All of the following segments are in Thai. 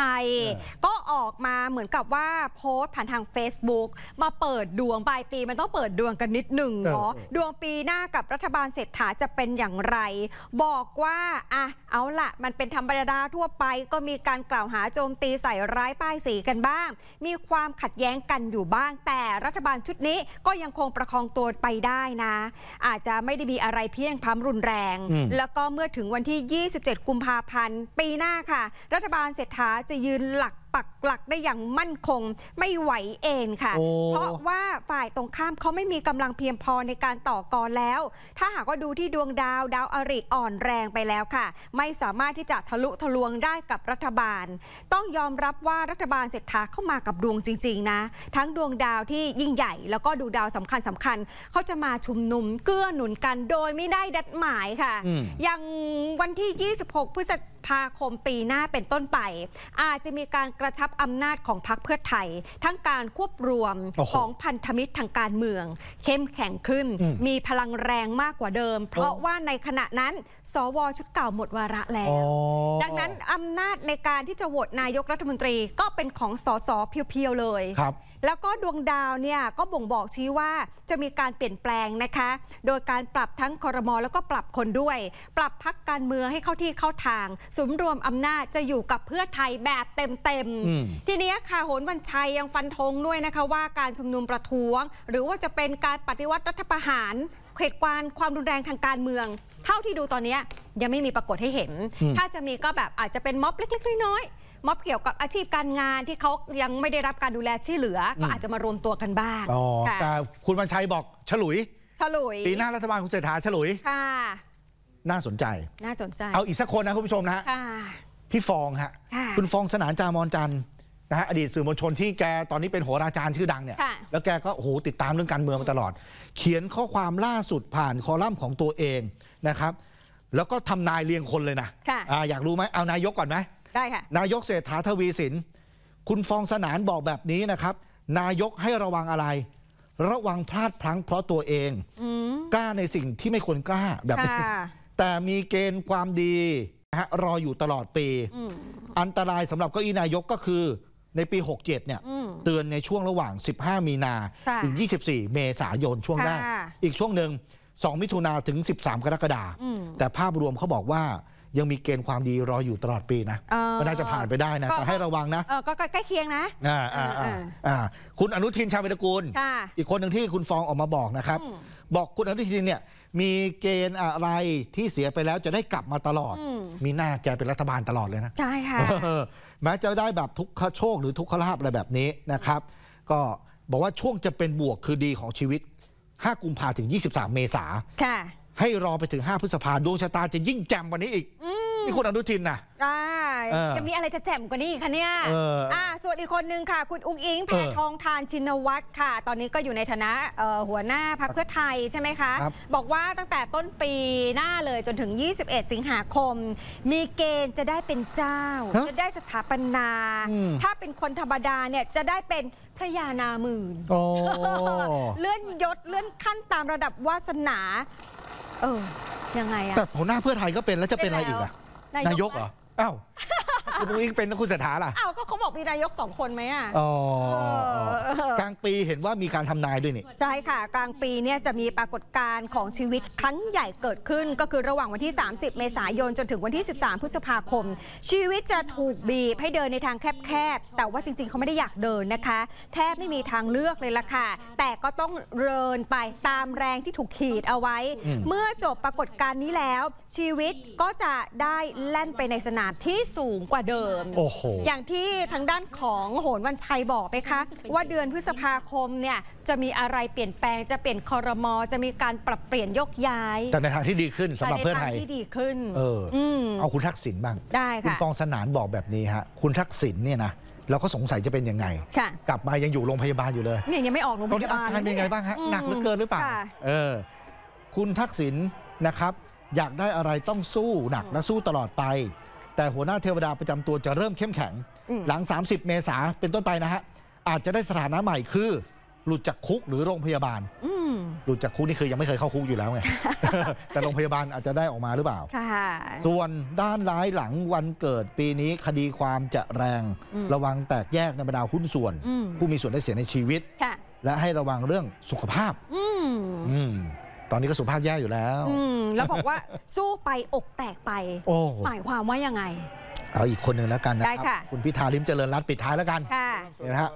ชัยเออก็ออกมาเหมือนกับว่าโพสต์ผ่านทาง Facebook มาเปิดดวงปลายปีมันต้องเปิดดวงกันนิดหนึ่งเออเนาะเออดวงปีหน้ากับรัฐบาลเศรษฐาจะเป็นอย่างไร บอกว่าอะเอาละมันเป็นธรรมดาทั่วไป ก็มีการกล่าวหาโจมตีใส่ร้ายป้ายสีกันบ้าง มีความขัดแย้งกันอยู่บ้าง แต่รัฐบาลชุดนี้ก็ยังคงประคองตัวไปได้นะ อาจจะไม่ได้มีอะไรเพียงพล้ำรุนแรงอืมแล้วก็เมื่อถึงวันที่ 27 กุมภาพันธ์ ปีหน้าค่ะ รัฐบาลเศรษฐาจะยืนหลัก ปักหลักได้อย่างมั่นคงไม่ไหวเองค่ะโอ้เพราะว่าฝ่ายตรงข้ามเขาไม่มีกำลังเพียงพอในการต่อกรแล้ว ถ้าหากว่าดูที่ดวงดาวดาวอริอ่อนแรงไปแล้วค่ะ ไม่สามารถที่จะทะลุทะลวงได้กับรัฐบาล ต้องยอมรับว่ารัฐบาลเศรษฐาเข้ามากับดวงจริง ๆ นะ ทั้งดวงดาวที่ยิ่งใหญ่ แล้วก็ดูดาวสำคัญสำคัญๆเขาจะมาชุมนุมเกื้อหนุนกันโดยไม่ได้ดัดหมายค่ะอืมอย่างวันที่ 26 พฤษภาคมปีหน้าเป็นต้นไป อาจจะมีการกระชับอำนาจของพรรคเพื่อไทย ทั้งการควบรวมโอ้โหของพันธมิตรทางการเมือง เข้มแข็งขึ้นอืมมีพลังแรงมากกว่าเดิม เพราะโอ้ว่าในขณะนั้น สวชุดเก่าหมดวาระแล้อ๋อวดังนั้นอำนาจในการที่จะโหวตนายกรัฐมนตรีก็เป็นของสสเพียวๆเลยครับแล้วก็ดวงดาวเนี่ยก็บ่งบอกชี้ว่าจะมีการเปลี่ยนแปลงนะคะ โดยการปรับทั้งคอรมอแล้วก็ปรับคนด้วย ปรับพักการเมืองให้เข้าที่เข้าทางสุมรวมอำนาจจะอยู่กับเพื่อไทยแบบเต็มอืมๆทีเนี้ยค่ะโหนวันชัยยังฟันธงด้วยนะคะว่าการชุมนุมประท้วง หรือว่าจะเป็นการปฏิวัติรัฐประหารเหตุการณ์ความรุนแรงทางการเมือง เท่าที่ดูตอนเนี้ยยังไม่มีปรากฏให้เห็นอืมถ้าจะมีก็แบบอาจจะเป็นม็อบเล็กๆน้อยๆม็อบเกี่ยวกับอาชีพการงานที่เขายังไม่ได้รับการดูแลช่วยเหลือ ก็อาจจะมารวมตัวกันบ้างอ๋อค่ะแต่คุณวันชัยบอกฉลุย ฉลุย ปีหน้ารัฐบาลคุณเศรษฐาฉลุย ค่ะ น่าสนใจ น่าสนใจ เอาอีกสักคนนะคุณผู้ชมนะฮะค่ะ พี่ฟองฮะค่ะคุณฟองสนานจามอนจันทร์นะฮะอดีตสื่อมวลชนที่แกตอนนี้เป็นโหราจารย์ชื่อดังเนี่ยค่ะแล้วแกก็โอ้โหติดตามเรื่องการเมืองมาตลอด เขียนข้อความล่าสุดผ่านคอลัมน์ของตัวเองนะครับ แล้วก็ทำนายเรียงคนเลยนะค่ะอ่าอยากรู้ไหมเอานายกก่อนไหมได้ค่ะ นายกเศรษฐาทวีสิน คุณฟองสนานบอกแบบนี้นะครับ นายกให้ระวังอะไร ระวังพลาดพลั้งเพราะตัวเองอืมกล้าในสิ่งที่ไม่ควรกล้าแบบนี้ค่ะแต่มีเกณฑ์ความดี นะฮะรออยู่ตลอดปีอืมอันตรายสำหรับเก้าอี้นายกก็คือในปี 67 เนี่ยอืมเตือนในช่วงระหว่าง 15 มีนาค่ะถึง 24 เมษายนช่วงแรกค่ะอีกช่วงหนึ่ง 2 มิถุนาถึง 13 กรกฎาคมอืมแต่ภาพรวมเขาบอกว่ายังมีเกณฑ์ความดีรออยู่ตลอดปีนะเออก็น่าจะผ่านไปได้นะก็แต่ให้ระวังนะเออก็ใกล้เคียงนะอ่าอ่าอ่าเอออ่าคุณอนุทินชาญวิรกูลค่ะอีกคนหนึ่งที่คุณฟองออกมาบอกนะครับอืมบอกคุณอนุทินเนี่ย มีเกณฑ์อะไรที่เสียไปแล้วจะได้กลับมาตลอดอืมมีหน้าแกเป็นรัฐบาลตลอดเลยนะ ใช่ค่ะเออแม้จะได้แบบทุกขโชคหรือทุกขลาภอะไรแบบนี้นะครับ ก็บอกว่าช่วงจะเป็นบวกคือดีของชีวิต 5 กุมภาถึง 23 เมษาค่ะให้รอไปถึง 5 พฤษภาดวงชะตาจะยิ่งแจ่มกว่านี้อีก นี่คุณอนุทินนะอ่าเออจะมีอะไรจะแจ่มกว่านี้อีกคะเนี่ยเอออ่่าส่วนอีกคนนึงค่ะ คุณอุ้งอิงแพเออทองทานชินวัตรค่ะ ตอนนี้ก็อยู่ในฐานะเอ่อหัวหน้าพรรคเพื่อไทยใช่ไหมคะครับบอกว่าตั้งแต่ต้นปีหน้าเลยจนถึง 21 สิงหาคม มีเกณฑ์จะได้เป็นเจ้าฮะจะได้สถาปนาอืมถ้าเป็นคนธรรมดาเนี่ยจะได้เป็นพระยานาหมื่นโอ้เลื่อนยศเลื่อนขั้นตามระดับวาสนา เออยังไงอะแต่หัวหน้าเพื่อไทยก็เป็นแล้วจะเป็นอะไรอีกอะเป็ นแล้วนายกเหรออ้าวคุณอุ้งอิงเป็นแล้วคุณเศรษฐาล่ะอ้าวก็เขาบอกมีนายกสองคนไหมอะอ๋อเออ กลางปีเห็นว่ามีการทำนายด้วยนี่ใช่ค่ะ กลางปีเนี่ยจะมีปรากฏการณ์ของชีวิตครั้งใหญ่เกิดขึ้น ก็คือระหว่างวันที่ 30 เมษายนจนถึงวันที่ 13 พฤษภาคม ชีวิตจะถูกบีบให้เดินในทางแคบๆแต่ว่าจริงๆเขาไม่ได้อยากเดินนะคะ แทบไม่มีทางเลือกเลยล่ะค่ะ แต่ก็ต้องเดินไปตามแรงที่ถูกขีดเอาไว้อืมเมื่อจบปรากฏการณ์นี้แล้ว ชีวิตก็จะได้แล่นไปในสนามที่สูงกว่าเดิมโอ้โหอย่างที่ทางด้านของโหนวันชัยบอกไปคะว่าเดือนพฤษภาคมเนี่ยจะมีอะไรเปลี่ยนแปลงจะเปลี่ยนคอรมอจะมีการปรับเปลี่ยนยกย้ายแต่ในทางที่ดีขึ้นสำหรับเพื่อไทยในทางที่ดีขึ้นเอออมเอาคุณทักษิณบ้างได้คุณค่ะฟองสนานบอกแบบนี้ฮะคุณทักษิณเนี่ยนะเราก็สงสัยจะเป็นยังไงค่ะกลับมายังอยู่โรงพยาบาลอยู่เลยเนี่ยยังไม่ออกโรงพตอนนี้ยาอาบาลการเป็นยังไงบ้างฮะอืมหนักเหลือเกินหรือเปล่าค่ะเออคุณทักษิณนะครับ อยากได้อะไรต้องสู้หนักและสู้ตลอดไป แต่หัวหน้าเทวดาประจำตัวจะเริ่มเข้มแข็งอืมหลัง 30 เมษาเป็นต้นไปนะฮะ อาจจะได้สถานะใหม่คือ หลุดจากคุกหรือโรงพยาบาลอืมหลุดจากคุกนี่คือยังไม่เคยเข้าคุกอยู่แล้วไง แต่โรงพยาบาลอาจจะได้ออกมาหรือเปล่าค่ะส่วนด้านร้ายหลังวันเกิดปีนี้คดีความจะแรงอืมระวังแตกแยกในบรรดาหุ้นส่วนอืมผู้มีส่วนได้เสียในชีวิตค่ะและให้ระวังเรื่องสุขภาพอืมอืมตอนนี้ก็สุขภาพแย่อยู่แล้วอืมแล้วบอกว่าสู้ไปอกแตกไปโอ้หมายความว่ายังไง เอาอีกคนหนึ่งแล้วกันนะได้ครัค่ะคุณพิธาลิมเจริญรัตน์ปิดท้ายแล้วกัน ค่ะ เนี่ยนะฮะ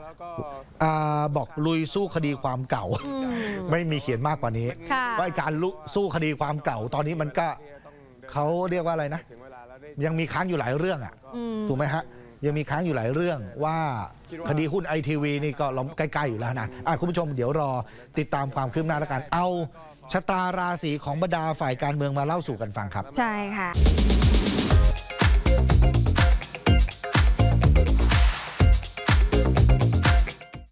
อ่าบอกลุยสู้คดีความเก่าอืมไม่มีเขียนมากกว่านี้ ค่ะว่าไอ้การลุสู้คดีความเก่า ตอนนี้มันก็เขาเรียกว่าอะไรนะ ยังมีค้างอยู่หลายเรื่องอะ อืม ถูกไหมฮะ ยังมีค้างอยู่หลายเรื่องว่าคดีหุ้นไอทีวีนี่ก็ล้อมใกล้ ๆ อยู่แล้วนะอะคุณผู้ชมเดี๋ยวรอติดตามความคืบหน้าแล้วกัน เอาชะตาราศีของบรรดาฝ่ายการเมืองมาเล่าสู่กันฟังครับ ใช่ค่ะ